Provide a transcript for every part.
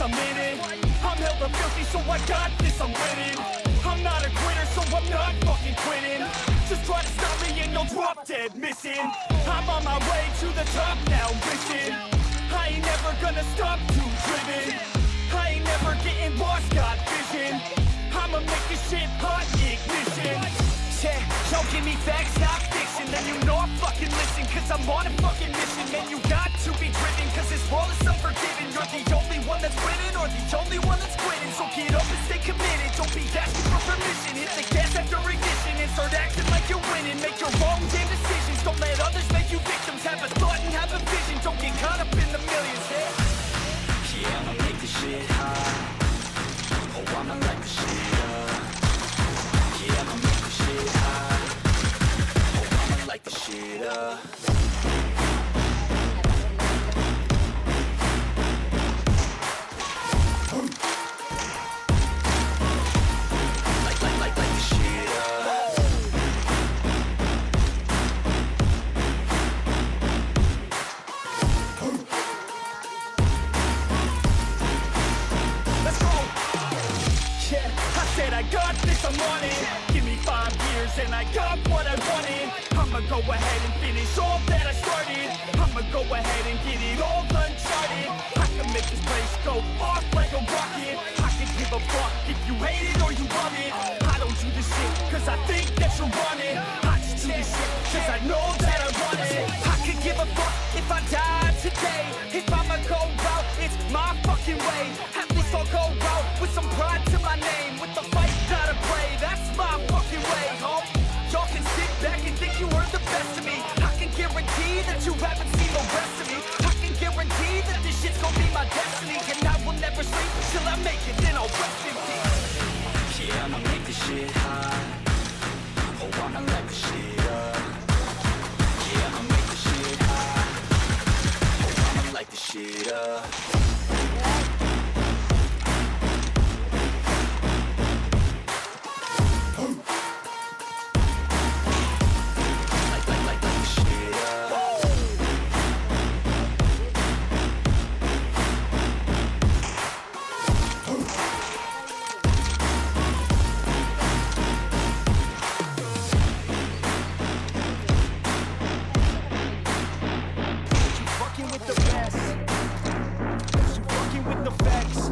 this, I'm in it. I'm hella filthy, so I got this, I'm winning. I'm not a quitter, so I'm not fucking quitting. Just try to stop me and you'll drop dead missing. I'm on my way to the top now, listen. I ain't never gonna stop too driven. I ain't never getting lost, got vision. I'ma make this shit hot, ignition. Yeah, y'all give me facts, not fiction. Then you know I fucking listen, cause I'm on a fucking mission. Man, you got to be driven, cause this world is unforgiving. You're the only one that's winning, or the only one that's quitting. So get up and stay committed. Don't be asking for permission. Hit the gas after ignition and start acting like you're winning. Make your own damn decisions. Don't let others make Give me five years and I got what I wanted. I'ma go ahead and finish all that I started. I'ma go ahead and get it all uncharted. I can make this place go off like a rocket. I can give a fuck if you hate it or you love it. I don't do this shit cause I think that you want it. I just do this shit cause I know Yeah, I'ma make this shit hot. Oh, I'ma light the shit up. Yeah, I'ma make this shit hot. Oh, I'ma light the shit up. Oh, You fucking with the facts.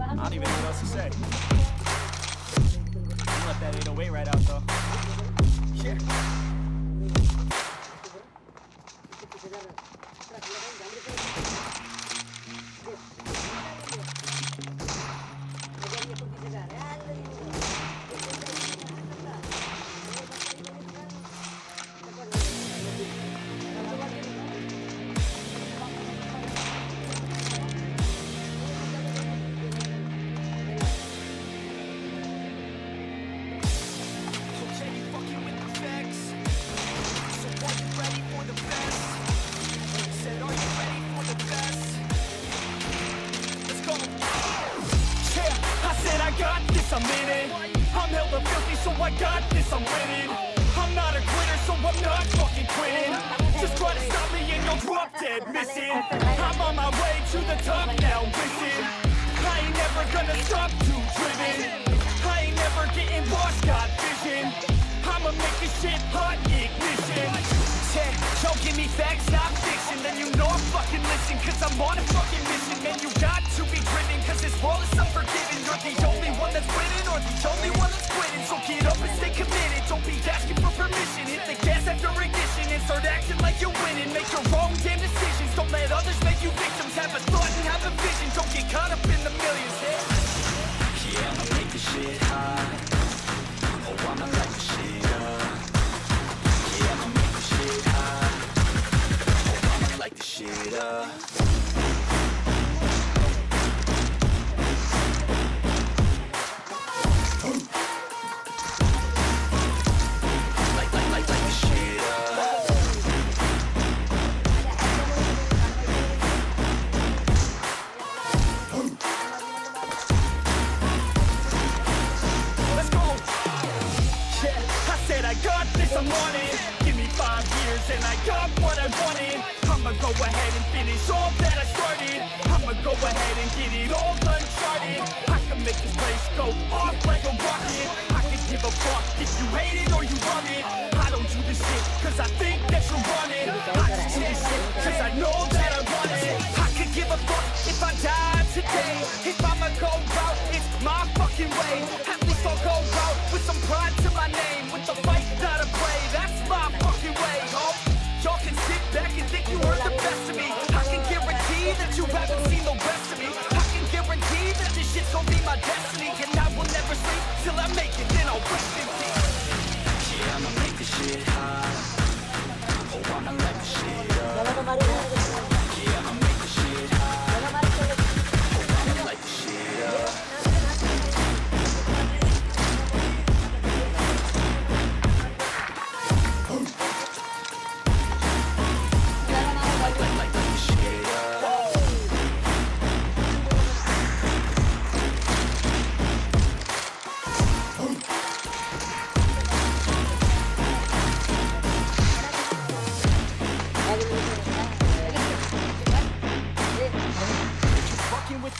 I don't even know what else to say. You let that 808 right out though. Yeah. This, I'm in it. I'm hella filthy, so I got this, I'm winning. I'm not a quitter, so I'm not fucking quitting. Just try to stop me and you'll drop dead missing. I'm on my way to the top now, listen. I ain't never gonna stop too driven. I ain't never getting lost, got vision. I'ma make this shit hot, ignition. Yeah, y'all give me facts, not fiction. Then you know I fucking listen, cause I'm on a that's the only one that's quitting. So get up and stay committed. Don't be asking for permission. Hit the gas after ignition and start acting like you're winning. Make your own damn decisions. Don't let others make you victims. Have a thought and have a vision. Don't get caught up in the millions. Yeah. Yeah, I'ma make this shit hot. I'ma go ahead and finish all that I started. I'ma go ahead and get it all uncharted. I can make this place go off like a rocket. I can give a fuck if you hate it or you love it. I don't do this shit cause I think that you're running. I just do this shit cause I know that I want it. I could give a fuck if I die today. If I'ma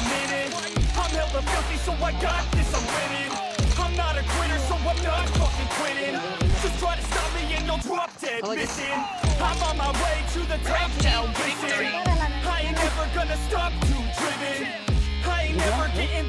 I'm I'm hella filthy, so I got this, I'm winning. I'm not a quitter, so I'm not fucking quitting. Just try to stop me and you'll drop dead like missing. I'm on my way to the top now, listen I ain't never gonna stop, too driven. I ain't never getting